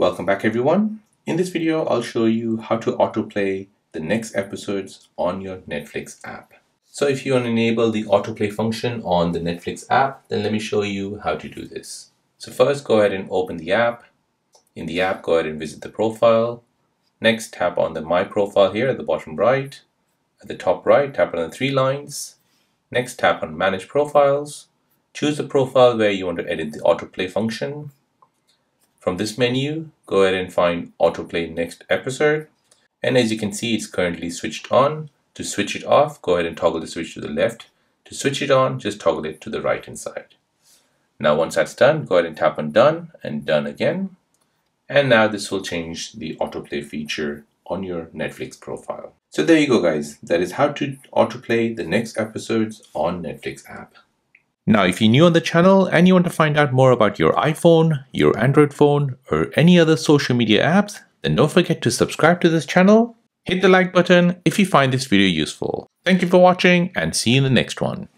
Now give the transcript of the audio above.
Welcome back everyone. In this video, I'll show you how to autoplay the next episodes on your Netflix app. So if you want to enable the autoplay function on the Netflix app, then let me show you how to do this. So first go ahead and open the app. In the app, go ahead and visit the profile. Next, tap on the My Profile here at the bottom right. At the top right, tap on the three lines. Next, tap on Manage Profiles. Choose the profile where you want to edit the autoplay function. From this menu, go ahead and find autoplay next episode. And as you can see, it's currently switched on. To switch it off, go ahead and toggle the switch to the left. To switch it on, just toggle it to the right hand side. Now once that's done, go ahead and tap on done and done again. And now this will change the autoplay feature on your Netflix profile. So there you go guys, that is how to autoplay the next episodes on Netflix app. Now, if you're new on the channel and you want to find out more about your iPhone, your Android phone, or any other social media apps, then don't forget to subscribe to this channel, hit the like button if you find this video useful. Thank you for watching and see you in the next one.